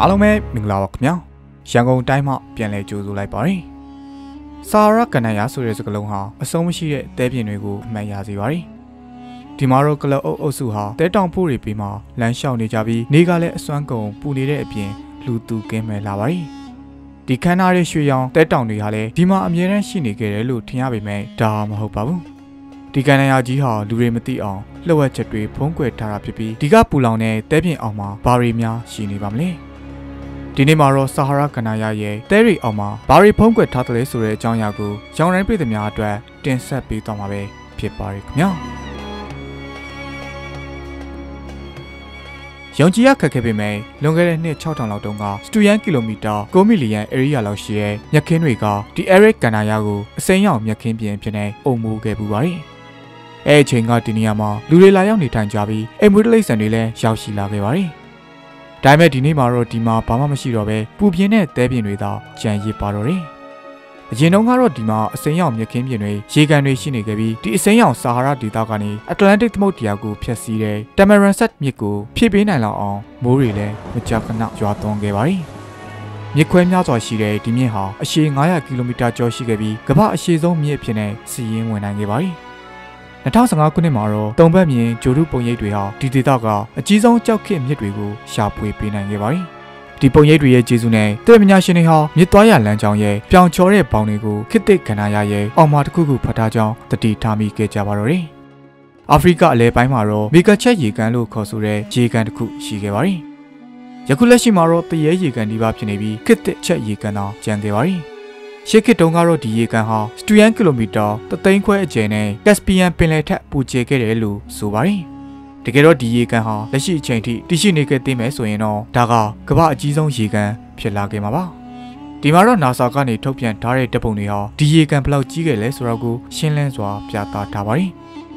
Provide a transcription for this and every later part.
အားလုံးပဲမင်္ဂလာပါခင်ဗျာရန်ကုန်တိုင်းမှပြန်လည်ကြိုဆိုလိုက်ပါရစေစာရကဏ္ဍရာဆိုတဲ့စကားလုံးဟာအဆုံးမရှိတဲ့တဲပြင်တွေကိုအမှန်ရစေပါရစေဒီမှာတော့ကလအုပ်အုပ်စုဟာတဲတောင်ဖို့တွေပြီးမှလမ်းလျှောက်နေကြပြီးနေကလည်းအစွမ်းကုန်ပူနေတဲ့အပြင်လူသူကင်းမဲ့လာပါရစေဒီခန်းသားရဲ့ရွှေရောင်တဲတောင်တွေဟာလည်းဒီမှာအမြဲတမ်းရှိနေကြတယ်လို့ထင်ရပေမဲ့ဒါမဟုတ်ပါဘူးဒီကဏ္ဍရာကြီးဟာလူတွေမသိအောင်လှုပ်ဝက်ချက်တွေဖုံးကွယ်ထားတာဖြစ်ပြီးဒီကပူလောင်တဲ့တဲပြင်အောင်မှာဘာတွေများရှိနေပါမလဲ ဒီနေ့မှာတော့ဆာဟာရာကနာယာရဲ့တဲရီအောင်မှာဘာတွေဖုံးကွယ်ထားတယ်ဆိုတဲ့အကြောင်းအရာကိုရောင်တိုင်းပြည်သူများအတွက်တင်ဆက်ပေးသွားမှာပဲဖြစ်ပါရခင်ဗျာရောင်ကြီးရခက်ခဲပေမဲ့လွန်ခဲ့တဲ့နှစ်6000လောက်တုန်းကစတူယန်ကီလိုမီတာ9မီလီယံ area လောက်ရှိတဲ့မြက်ခင်းတွေကဒီ Eric ကနာယာကိုအစိမ်းရောင်မြက်ခင်းပြင်ဖြစ်နေအုံမိုးခဲ့ပူပါတယ်အဲ့အချိန်ကဒီနေရာမှာလူတွေလာရောက်နေထိုင်ကြပြီးအိမ်မွေးတိရစ္ဆာန်တွေလည်းရောက်ရှိလာခဲ့ပါတယ်။ ဒါပေမဲ့ဒီနေ့မှာတော့ဒီမှာဘာမှမရှိတော့ပဲပူပြင်းတဲ့တဲပြင်တွေသာကြံရစ်ပါတော့တယ်။အရင်တုန်းကတော့ဒီမှာအစိမ်းရောင်မြက်ခင်းပြင်တွေရေကန်တွေရှိနေခဲ့ပြီးဒီအစိမ်းရောင်ဆာဟာရဒေသကနေအတ္တလန်တစ်သမုဒ္ဒရာကိုဖျက်ဆီးတဲ့တမရန်ဆက်မြစ်ကိုဖြည့်ပေးနိုင်လောက်အောင်မိုးတွေလည်းမကြာခဏရွာသွန်းခဲ့ပါတယ်။မြစ်ခွဲများစွာရှိတဲ့ဒီမြစ်ဟာအရှည်900ကီလိုမီတာကျော်ရှိခဲ့ပြီးကမ္ဘာအရှည်ဆုံးမြစ်ဖြစ်တဲ့စီရင်ဝင်နိုင်ခဲ့ပါတယ်။ 2015ခုနှစ်မှာတော့တုံဘက်မြင်ဂျိုရုပုံရိပ်တွေဟာဒီဒေသကအကြီးဆုံးကြောက်ခစ်မြစ်တွေကိုရှာဖွေပေးနိုင်ခဲ့ပါတယ်။ဒီပုံရိပ်တွေရဲ့ကျေးဇူးနဲ့တဲ့ပညာရှင်တွေဟာမြစ်သွားရလမ်းကြောင်းရဲ့ပြောင်ချော်တဲ့ဘောင်တွေကိုခစ်တစ်ခန္ဓာရရဲ့အောင်မာတစ်ခုခုဖတ်ထားကြောင်းတတိထားမိခဲ့ကြပါတော့တယ်။အာဖရိကအလဲပိုင်းမှာတော့မီဂါချက်ရေကန်လို့ခေါ်ဆိုတဲ့ရေကန်တစ်ခုရှိခဲ့ပါတယ်။ယခုလက်ရှိမှာတော့တရေရေကန်ဒီပါဖြစ်နေပြီးခစ်တစ်ချက်ရေကန်သာကျန်ခဲ့ပါတယ်။ ရှေ့ခေတ်တုန်းကတော့ဒီရေကန်ဟာစတူယန်ကီလိုမီတာတသိန်းခွဲအကျယ်နဲ့ကက်စပီယန်ပင်လယ်ထက်ပိုကျယ်ခဲ့တယ်လို့ဆိုပါတယ်။တကယ်တော့ဒီရေကန်ဟာလက်ရှိအချိန်ထိတရှိနေခဲ့သေးမယ်ဆိုရင်တော့ဒါကကမ္ဘာအကြီးဆုံးရေကန်ဖြစ်လာခဲ့မှာပါ။ဒီမှာတော့ NASA ကနေထုတ်ပြန်ထားတဲ့တပ်ပုံတွေဟာဒီရေကန်ဘယ်လောက်ကြီးခဲ့လဲဆိုတော့ကိုရှင်းလင်းစွာပြသထားပါတယ်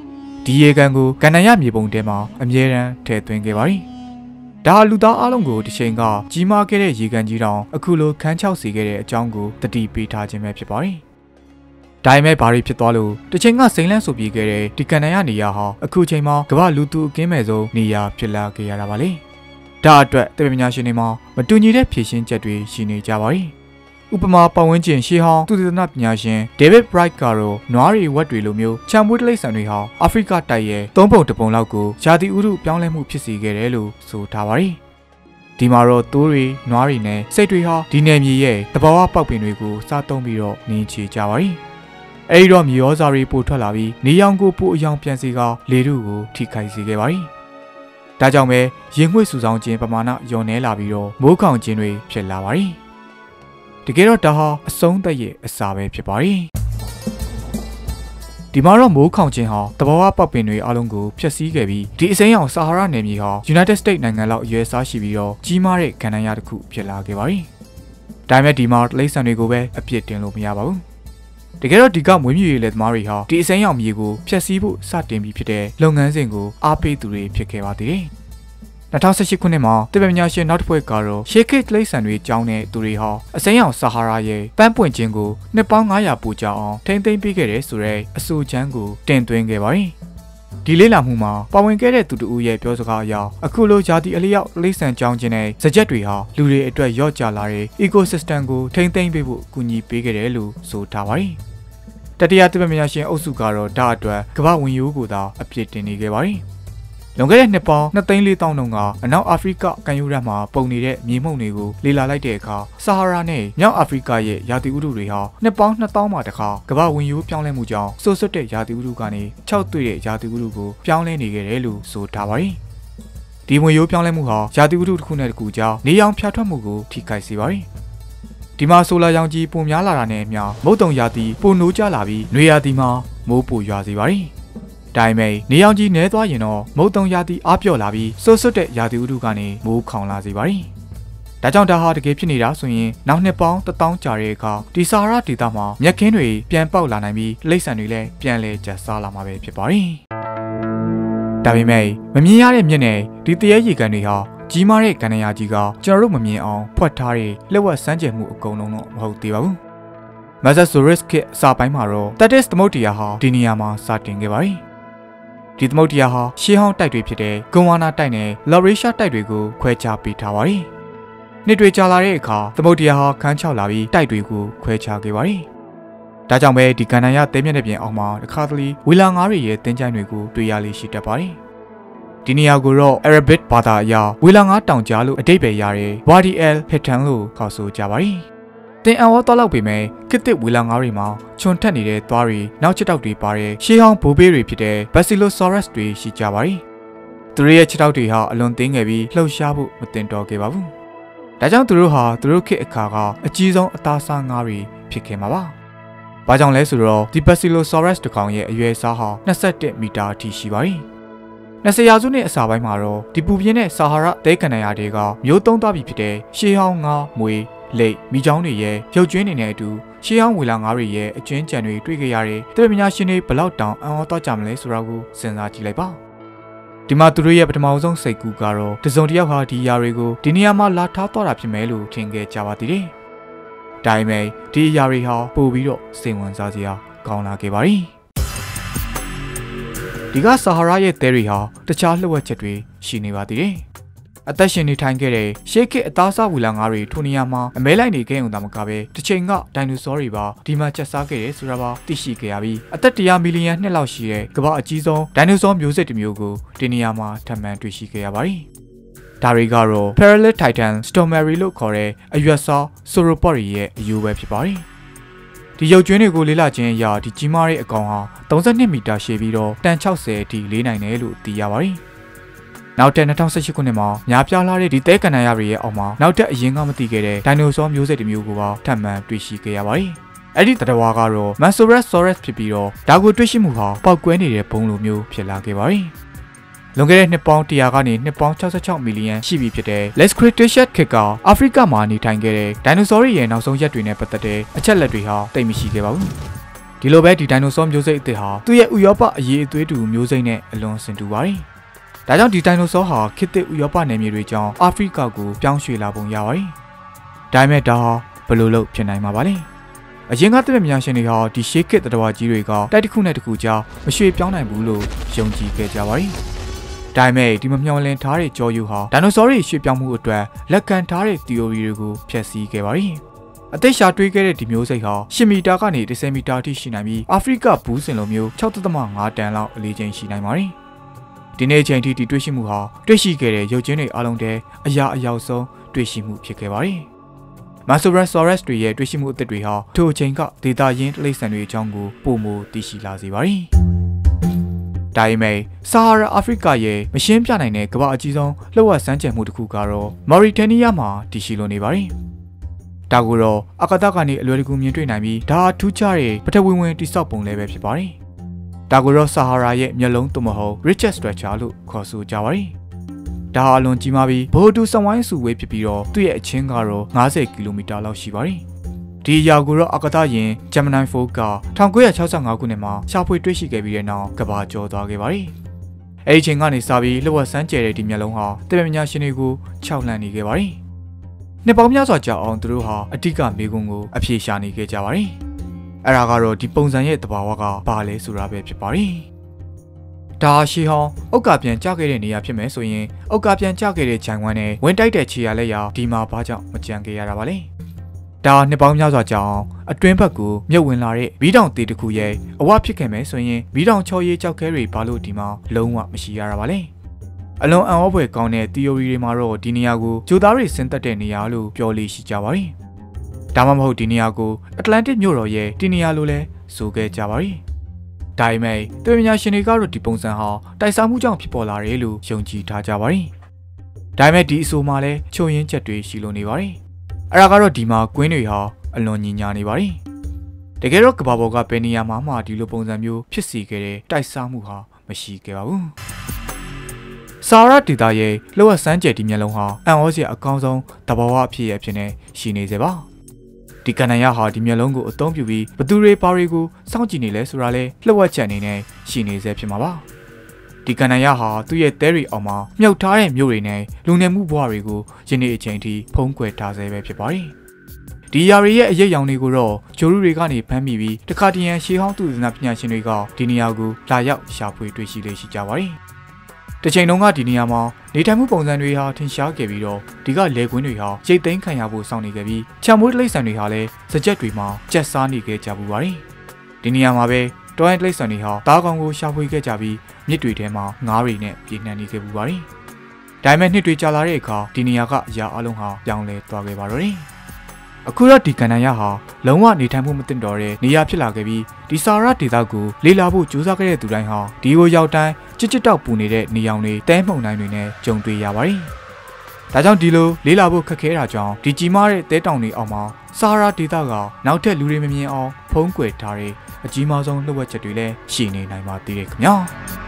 ။ဒီရေကန်ကိုကန္နရမြေပုံထဲမှာအမြဲတမ်းထည့်သွင်းခဲ့ပါတယ်။ ဒါဟာလူသားအလုံးကိုတစ်ချိန်ကကြီးမားခဲ့တဲ့ရေကန်ကြီးတောင်အခုလိုခန်းချောက်စေခဲ့တဲ့အကြောင်းကိုတတိပေးထားခြင်းပဲဖြစ်ပါတယ်။ဒါပေမဲ့ဘာတွေဖြစ်သွားလို့တစ်ချိန်ကစိန်လန့်ဆိုပြေခဲ့တဲ့ဒီကန်နရနေရာဟာအခုချိန်မှာကမ္ဘာလူသူအကင်းမဲ့ဆုံးနေရာဖြစ်လာခဲ့ရတာပါလေ။ဒါအတွက်တပညာရှင်တွေမှာမတူညီတဲ့ဖြည့်ရှင်းချက်တွေရှိနေကြပါ යි ။ ဥပမာပတ်ဝန်းကျင်ရှေးဟောင်းသူတေသနပညာရှင်ဒေးဗစ်ဘရိုက်ကတော့နွားရီဝက်တွေလိုမျိုးချံမွေးတိရစ္ဆာန်တွေဟာအာဖရိကတိုက်ရဲ့သုံးပုံတစ်ပုံလောက်ကိုယာတိဥရုပြောင်းလဲမှုဖြစ်စေခဲ့တယ်လို့ဆိုထားပါတယ်။ဒီမှာတော့သိုးတွေနွားတွေနဲ့စိတ်တွေဟာဒီနယ်မြေရဲ့တဘာဝပေါက်ပင်တွေကိုစားသုံးပြီးတော့နေချေကြပါတယ်။အဲဒီတော့မြေရောစာတွေပို့ထွက်လာပြီးနေရောင်ကိုပို့အယောင်ပြန်စီကလေထုကိုထိခိုက်စေခဲ့ပါတယ်။ဒါကြောင့်ပဲရင်ငွေ့စုဆောင်ခြင်းပမာဏညော်နေလာပြီးတော့မိုးခေါင်ခြင်းတွေဖြစ်လာပါတယ်။ တကယ်တော့ဒါဟာအဆုံးသက်ရဲ့အစာပဲဖြစ်ပါတယ်ဒီမှာတော့မိုးခေါင်ခြင်းဟာတဘာဝပတ်ပင်တွေအလုံးကိုဖျက်ဆီးခဲ့ပြီးဒီအစိမ်းရောင်ဆာဟာရနယ်မြေဟာ United States နိုင်ငံလောက်အရွယ်စားရှိပြီးတော့ကြီးမားတဲ့ကဏ္ဍရတစ်ခုဖြစ်လာခဲ့ပါတယ်။ဒါပေမဲ့ဒီမှာတိရစ္ဆာန်တွေကိုပဲအပြစ်တင်လို့မရပါဘူး။တကယ်တော့ဒီကမွေးမြူရေးလက်သမားတွေဟာဒီအစိမ်းရောင်မြေကိုဖျက်ဆီးဖို့စတင်ပြီးဖြစ်တဲ့လုပ်ငန်းစဉ်ကိုအားပေးသူတွေဖြစ်ခဲ့ပါသေးတယ်။ 2018ခုနှစ်မှာတပည့်ပညာရှင်နောက်တစ်ဖွဲ့ကတော့ရှေခိတ်လိမ့်ဆန်တွေကြောင်းတဲ့သူတွေဟာအစိမ်းရောင်ဆာဟာရာရဲ့ပန်းပွင့်ခြင်းကိုနှစ်ပေါင်း900ပိုကြာအောင်ထိမ့်သိမ်းပေးခဲ့တဲ့ဆိုတဲ့အဆိုချမ်းကိုတင်သွင်းခဲ့ပါတယ်။ဒီလေးလာမှုမှာပါဝင်ခဲ့တဲ့သူတို့ရဲ့ပြောစကားအရအခုလိုဂျာတိအလျောက်လိမ့်ဆန်ကြောင်းခြင်းနဲ့စကြက်တွေဟာလူတွေအတွက်ရော့ကျလာတဲ့ ecosystem ကိုထိမ့်သိမ်းပေးဖို့ကူညီပေးခဲ့တယ်လို့ဆိုထားပါတယ်။တတိယတပည့်ပညာရှင်အုပ်စုကတော့ဒါအတွက်ကမ္ဘာဝင်ရိုးကိုသာအပြစ်တင်နေခဲ့ပါတယ်။ လွန်ခဲ့တဲ့နှစ်ပေါင်း2သိန်း4တောင်းတုန်းကအနောက်အာဖရိကကန်ယူရပ်မှာပုံနေတဲ့မြေမှုန့်တွေကိုလေလာလိုက်တဲ့အခါဆာဟာရာနဲ့မြောက်အာဖရိကရဲ့ရာသီဥတုတွေဟာနှစ်ပေါင်း2000မှာတခါကမ္ဘာဝင်ရိုးပြောင်းလဲမှုကြောင့်ဆိုးဆွတ်တဲ့ရာသီဥတုကနေ6တွေ့တဲ့ရာသီဥတုကိုပြောင်းလဲနေခဲ့တယ်လို့ဆိုထားပါတယ်။ဒီဝင်ရိုးပြောင်းလဲမှုဟာရာသီဥတုတစ်ခုနဲ့တစ်ခုကြောင့်နေရောင်ဖြာထွက်မှုကိုထိခိုက်စေပါတယ်။ဒီမှာဆိုလာရောင်ကြီးပုံများလာတာနဲ့အမျှမုတ်တုံရာသီပုံနိုးကျလာပြီးနွေရာသီမှာမိုးပိုရွာစေပါတယ်။ ဒါပေမဲ့နေရောင်ကြီးနဲသွားရင်တော့မုတ်တုံရာသီအားပြော့လာပြီးဆွတ်ဆွတ်တဲ့ရာသီဥတုကနေမိုးခေါင်လာစေပါတယ်။ဒါကြောင့်ဒါဟာတကယ်ဖြစ်နေတာဆိုရင်နောက်နှစ်ပေါင်းတထောင်ကြာတဲ့အခါဒီဆာဟာရဒေသမှာမြက်ခင်းတွေပြန်ပေါက်လာနိုင်ပြီးလိမ့်ဆန်တွေလည်းပြန်လဲကျဆားလာမှာပဲဖြစ်ပါတယ်။ဒါပေမဲ့မမြင်ရတဲ့မြက်နဲ့ဒီတရေရေကန်တွေဟာကြီးမားတဲ့ကန်နရာကြီးကကျွန်တော်တို့မမြင်အောင်ဖွက်ထားတဲ့လက်ဝက်စမ်းကြယ်မှုအကုန်လုံးတော့မဟုတ်သေးပါဘူး။ Massachusetts ခေတ်အစာပိုင်းမှာတော့ Tatis သမုတ်တရားဟာဒီနေရာမှာစတင်ခဲ့ပါတယ်။ ဒီသမုတ်တရားဟာရှေးဟောင်းတိုက်တွေဖြစ်တဲ့ဂွန်ဝါနာတိုက်နဲ့လော်ရီရှာတိုက်တွေကိုခွဲခြားပေးထားပါတယ်။နှစ်တွေကြာလာတဲ့အခါသမုတ်တရားဟာခန်းချောက်လာပြီးတိုက်တွေကိုခွဲခြားခဲ့ပါတယ်။ဒါကြောင့်ပဲဒီကန္နရတဲမြက်တဲ့ပြင်အောင်မှာတခါတလေဝီလာငါးတွေရဲ့တင်းကြိုင်တွေကိုတွေ့ရလေးရှိတတ်ပါတယ်။ဒီနေရာကိုတော့ Arabic ဘာသာအရဝီလာငါးတောင်ကြားလို့အတိတ်ပဲရတဲ့ Wadi al Hitan လို့ခေါ်ဆိုကြပါတယ်။ တင်အံဝတော့လောက်ပေမဲ့ခစ်တစ်ဝီလာငါးတွေမှာချွန်ထက်နေတဲ့သွားတွေနောက်ချက်တောက်တွေပါတဲ့ရှေးဟောင်းဘိုးဘေးတွေဖြစ်တဲ့ Basilosaurus တွေရှိကြပါတယ်။သူတို့ရဲ့ချက်တောက်တွေဟာအလွန်သေးငယ်ပြီးလှုပ်ရှားဖို့မတင်တော်ခဲ့ပါဘူး။ဒါကြောင့်သူတို့ဟာသူတို့ခေတ်အခါကအကြီးဆုံးအသားစားငါးတွေဖြစ်ခဲ့မှာပါ။ဘာကြောင့်လဲဆိုတော့ဒီ Basilosaurus တစ်ကောင်ရဲ့အရွယ်အစားဟာ21မီတာအထိရှိပါတယ်။20ရာစုနှစ်အစပိုင်းမှာတော့ဒီပူပြင်းတဲ့ဆာဟာရတဲကန်နယာတွေကမျိုးသုံးသွားပြီဖြစ်တဲ့ရှေးဟောင်းငါးမွေ လိတ်မိချောင်းတွေရဲ့ရုပ်ကျွင်းနေတဲ့အတူရှေးဟောင်းဝေလာငါးတွေရဲ့အကျွင်းကြံတွေတွေ့ကြရတဲ့တပည့်ပညာရှင်တွေဘလောက်တောင်အံ့ဩသွားကြမလဲဆိုတာကိုစဉ်းစားကြည့်လိုက်ပါဒီမှာသူတို့ရဲ့ပထမဆုံးစိတ်ကူးကတော့တစုံတစ်ယောက်ဟာဒီຢာတွေကိုဒီနေရာမှာလာထားသွားတာဖြစ်မယ်လို့ထင်ခဲ့ကြပါသေးတယ်။ဒါပေမဲ့ဒီຢာတွေဟာပို့ပြီးတော့စိတ်ဝင်စားစရာကောင်းလာခဲ့ပါ ರಿ ။ဒီကဆာဟာရာရဲ့သဲတွေဟာတခြားလှုပ်ဝက်ချက်တွေရှိနေပါသေးတယ်။ အသက်ရှင်နေထိုင်ခဲ့တဲ့ရှေးခေတ်အသားစားဝီလာငါးတွေထိုနေရာမှာအမဲလိုက်နေခဲ့ုံသာမကပဲတစ်ချိန်ကဒိုင်နိုဆောတွေပါဒီမှာချက်စားခဲ့တယ်ဆိုတာပါသိရှိခဲ့ရပြီးအသက်100မီလီယံနှစ်လောက်ရှိတဲ့ကမ္ဘာအကြီးဆုံးဒိုင်နိုဆောမျိုးစိတ်တစ်မျိုးကိုဒီနေရာမှာထပ်မံတွေ့ရှိခဲ့ရပါတယ်။ဒါတွေကတော့ Parallel Titan Stormary လို့ခေါ်တဲ့အရွက်စား Sauropod ရဲ့အယူပဲဖြစ်ပါတယ်။ဒီရုပ်ကျွင်းတွေကိုလေးလာခြင်းအရာဒီကြီးမားတဲ့အကောင်ဟာ32မီတာရှည်ပြီးတော့တန်60အထိလေးနိုင်တယ်လို့သိရပါတယ်။ နောက်တက်2018ခုနှစ်မှာညာပြလာတဲ့ဒီသဲကန်နရတွေရဲ့အောက်မှာနောက်တက်အရင်ကမသိခဲ့တဲ့ဒိုင်နိုဆောမျိုးစိတ်တစ်မျိုးကိုပါထပ်မံတွေ့ရှိခဲ့ရပါတယ်။အဲ့ဒီတတဝါကတော့ Mansorasaurus ဖြစ်ပြီးတော့ဒါကိုတွေ့ရှိမှုဟာပောက်ကွဲနေတဲ့ဘုံလိုမျိုးဖြစ်လာခဲ့ပါတယ်။လွန်ခဲ့တဲ့နှစ်ပေါင်း100ကနေနှစ်ပေါင်း66မီလီယံရှိပြီဖြစ်တဲ့ Les Cretaceous ခေတ်ကအာဖရိကမှာနေထိုင်ခဲ့တဲ့ဒိုင်နိုဆောတွေရဲ့နောက်ဆုံးရက်တွေနဲ့ပတ်သက်တဲ့အချက်လက်တွေဟာတိတ်မရှိခဲ့ပါဘူး။ဒီလိုပဲဒီဒိုင်နိုဆောမျိုးစိတ်အသစ်ဟာသူ့ရဲ့ဥရောပအရေးအသွေးတူမျိုးစိတ်နဲ့အလွန်ဆင်တူပါတယ်။ ဒါကြောင့်ဒီဒိုင်နိုဆောဟာခေတ်သစ်ဥရောပနယ်မြေတွေကြောင့်အာဖရိကကိုပြောင်းရွှေ့လာပုံရပါတယ်။ဒါပေမဲ့ဒါဟာဘယ်လိုလုပ်ဖြစ်နိုင်မှာပါလဲ။အရင်ကတပည့်များရှင်တွေဟာဒီရှေးခေတ်တတော်ကြီးတွေကတိုက်တစ်ခုနဲ့တစ်ခုကြားမရွှေ့ပြောင်းနိုင်ဘူးလို့ယုံကြည်ခဲ့ကြပါတယ်။ဒါပေမဲ့ဒီမမျှော်လင့်ထားတဲ့ကြောယူဟာဒိုင်နိုဆောတွေရွှေ့ပြောင်းမှုအတွက်လက်ခံထားတဲ့ theory တွေကိုဖျက်ဆီးခဲ့ပါတယ်။အသက်ရှာတွေးခဲ့တဲ့ဒီမျိုးစိတ်ဟာ10မီတာကနေ10မီတာအထိရှိနိုင်ပြီးအာဖရိကဘူးစင်လိုမျိုး6.5တန်လောက်အလေးချိန်ရှိနိုင်ပါတယ်။ ဒီနေ့ချိန်ထိဒီတွေ့ရှိမှုဟာတွေ့ရှိခဲ့တဲ့ရုပ်ချင်းတွေအလုံးတဲအရာအရောက်ဆုံးတွေ့ရှိမှုဖြစ်ခဲ့ပါတယ်။ Masorasaurus တွေရဲ့တွေ့ရှိမှုအသစ်တွေဟာထိုအချိန်ကဒေတာရင်းတိရစ္ဆာန်တွေအကြောင်းကိုပုံမသိရှိလာစေပါတယ်။ဒါပေမဲ့ဆာဟာရာအာဖရိကရဲ့မရှင်းပြနိုင်တဲ့ကမ္ဘာအကြီးဆုံးလှုပ်ဝက်စမ်းကြံမှုတစ်ခုကတော့မော်ရီတန်နီးယားမှာတည်ရှိလိုနေပါတယ်။ဒါကိုတော့အကာဒကနေအလွယ်တကူမြင်တွေ့နိုင်ပြီးဒါထူးခြားတဲ့ပထဝီဝင်တိစောက်ပုံလည်းပဲဖြစ်ပါတယ်။ ဒါကိုတော့ဆာဟာရာရဲ့မျက်လုံးသို့မဟုတ် Richard Structure လို့ခေါ်ဆိုကြပါတယ်။ဒါအလွန်ကြီးမားပြီးဘိုတူစဝိုင်းစုဝေးဖြစ်ပြီးတော့သူ့ရဲ့အချင်းကတော့90ကီလိုမီတာလောက်ရှိပါတယ်။ဒီအရာကိုတော့အကသယင် Gemini 4က1965ခုနှစ်မှာရှာဖွေတွေ့ရှိခဲ့ပြီးတဲ့နောက်ကဘာကျော်သွားခဲ့ပါတယ်။အဲဒီချိန်ကနေစပြီးလှုပ်ဝက်ဆန်းကျဲတဲ့ဒီမျက်လုံးဟာတပည့်ပညာရှင်တွေကိုခြောက်လှန့်နေခဲ့ပါတယ်။နှစ်ပေါင်းများစွာကြာအောင်သူတို့ဟာအတိကမေကွန်းကိုအပြေရှာနေခဲ့ကြပါတယ်။ အဲ့ဒါကတော့ဒီပုံစံရဲ့တဘာဝကဘာလဲဆိုတာပဲဖြစ်ပါတယ်ဒါရှိဟောင်းအုတ်ကပြန်ကြခဲ့တဲ့နေရာဖြစ်မယ်ဆိုရင်အုတ်ကပြန်ကြခဲ့တဲ့ဂျိုင်ဝမ်နဲ့ဝင်တိုက်တဲ့ခြေရလက်ရာဒီမှာဘာကြောင့်မကြံခဲ့ရတာပါလဲဒါနှစ်ပေါင်းများစွာကြာအောင်အတွင်းဘက်ကိုမြုပ်ဝင်လာတဲ့ဘီးတောင်တေးတစ်ခုရဲ့အဝဖြစ်ခဲ့မယ်ဆိုရင်ဘီးတောင်ချော်ရည်ကြောက်ခဲတွေဘာလို့ဒီမှာလုံးဝမရှိရတာပါလဲအလွန်အံ့ဩဖွယ်ကောင်းတဲ့ theory တွေမှာတော့ဒီနေရာကိုဂျိုသားတွေဆင်းသက်တဲ့နေရာလို့ပြောလို့ရှိကြပါတယ် ဒါမှမဟုတ်ဒီနေရာကိုအတ္တလန်တစ်မြို့တော်ရဲ့ဒီနေရာလို့လဲဆိုခဲ့ကြပါရီ။ဒါပေမဲ့သူပညာရှင်တွေကတော့ဒီပုံစံဟာတိုက်စားမှုကြောင့်ဖြစ်ပေါ်လာတယ်လို့ယုံကြည်ထားကြပါရီ။ဒါပေမဲ့ဒီအဆိုမှလည်းချုံရင်းချက်တွေရှိလို့နေပါရီ။အဲ့ဒါကတော့ဒီမှာကွင်းတွေဟာအလွန်ညီညာနေပါရီ။တကယ်တော့ကဘာပေါ်ကဘယ်နေရာမှာမှဒီလိုပုံစံမျိုးဖြစ်စီခဲ့တဲ့တိုက်စားမှုဟာမရှိခဲ့ပါဘူး။စာရဒေတာရဲ့လောကစမ်းကြဲဒီမျက်လုံးဟာအန်ဩစီအကောင်းဆုံးတဘာဝအဖြစ်ရဖြစ်နေရှိနေစေပါ။ ဒီကဏ္ဍရဟာဒီမျက်လုံးကိုအသုံးပြုပြီးဘသူတွေပါတွေကိုစောင့်ကြည့်နေလဲဆိုတာလဲလှုပ်ဝက်ချက်အနေနဲ့ရှိနေစေဖြစ်မှာပါဒီကဏ္ဍရဟာသူ့ရဲ့သဲရီအောင်မှာမြုပ်ထားတဲ့မြို့တွေနဲ့လူနေမှုဘဝတွေကိုယနေ့အချိန်ထိဖုံးကွယ်ထားဆဲပဲဖြစ်ပါတယ်ဒီຢာတွေရဲ့အရေးရောင်တွေကိုတော့ဂျိုရုတွေကနေဖမ်းမိပြီးတခါတရံရှေးဟောင်းသူသနာပညာရှင်တွေကဒီနေရာကိုလာရောက်ရှာဖွေတွေ့ရှိလေရှိကြပါတယ်။ တစ်ချိန်လုံးကဒီနေရာမှာနေထိုင်မှုပုံစံတွေဟာထင်ရှားခဲ့ပြီးတော့ဒီကလေကွင်းတွေဟာရိတ်သိမ်းခံရဖို့စောင့်နေခဲ့ပြီးချံမိုးတိရစ္ဆာန်တွေဟာလည်းစကြက်တွေမှာကြက်စားနေခဲ့ကြပူပါတယ်ဒီနေရာမှာပဲတောရင်တိရစ္ဆာန်တွေဟာတားကောင်ကိုရှာဖွေခဲ့ကြပြီးမြစ်တွေထဲမှာငါးတွေနဲ့ပြည့်နှံနေခဲ့ပူပါတယ်ဒါပေမဲ့နှစ်တွေကြာလာတဲ့အခါဒီနေရာကအရာအလုံးဟာပြောင်းလဲသွားခဲ့ပါတော့တယ် အခုတော့ဒီကဏ္ဍရဟာလုံးဝနေထိုင်မှုမသင့်တော်တဲ့နေရာဖြစ်လာခဲ့ပြီးဒီစာရဒေသကိုလေ့လာဖို့ကြိုးစားခဲ့တဲ့သူတိုင်းဟာဒီကိုရောက်တိုင်းချစ်ချစ်တောက်ပူနေတဲ့နေရောင်တွေတဲမှုန်တိုင်းတွေနဲ့ကြုံတွေ့ရပါတယ်။ဒါကြောင့်ဒီလိုလေးလာဖို့ခက်ခဲတာကြောင့်ဒီကြီးမားတဲ့တဲတောင်တွေအောက်မှာစာရာဒေသကနောက်ထပ်လူတွေမမြင်အောင်ဖုံးကွယ်ထားတဲ့အကြီးမားဆုံးလှုပ်ဝက်ချက်တွေလည်းရှိနေနိုင်ပါသေးတယ်ခင်ဗျာ။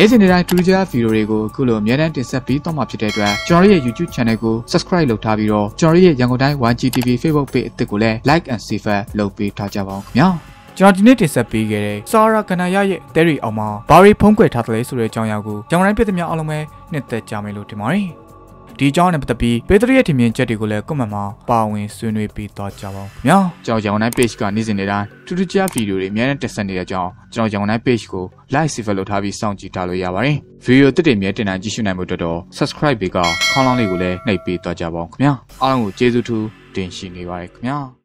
နေ့စဉ်နေ့တိုင်းထူးခြားဗီဒီယိုတွေကိုအခုလိုအများအားတင်ဆက်ပေးသွားမှာဖြစ်တဲ့အတွက်ကျွန်တော်ရဲ့ YouTube Channel ကို Subscribe လုပ်ထားပြီးတော့ကျွန်တော်ရဲ့ရန်ကုန်တိုင်း 1GTV Facebook Page အသစ်ကိုလည်း Like and Share လုပ်ပေးထားကြပါအောင်ခင်ဗျာကျွန်တော်ဒီနေ့တင်ဆက်ပေးခဲ့တဲ့စာရာကနာရရဲ့တဲရီအောင်မှာဘာရီဖုံးကွယ်ထားတယ်လဲဆိုတဲ့အကြောင်းအရာကိုကျွန်တော်တိုင်းပြည်သူများအားလုံးပဲနှစ်သက်ကြမယ်လို့ထင်ပါတယ် ဒီအကြောင်းနဲ့ပတ်သက်ပြီးပေတရီရဲ့ထင်မြင်ချက်တွေကိုလည်းကွန်မန့်မှာပါဝင်ဆွေးနွေးပေးသွားကြပါဦးခင်ဗျာကျွန်တော်ရောင်တိုင်း page ကနေ့စဉ်နေ့တိုင်းထူးထူးခြားဗီဒီယိုတွေအများနဲ့တက်ဆက်နေတဲ့အကြောင်းကျွန်တော်ရောင်တိုင်း page ကို like save လုပ်ထားပြီးစောင့်ကြည့်ထားလို့ရပါတယ်ဗီဒီယိုတက်တဲ့မြဲတင်တိုင်းကြည့်ရှုနိုင်မှုအတွက်တော့ subscribe ဘေကခေါင်းလောင်းလေးကိုလည်းနှိပ်ပေးသွားကြပါဦးခင်ဗျာအားလုံးကိုကျေးဇူးထူးတင်ရှိနေပါတယ်ခင်ဗျာ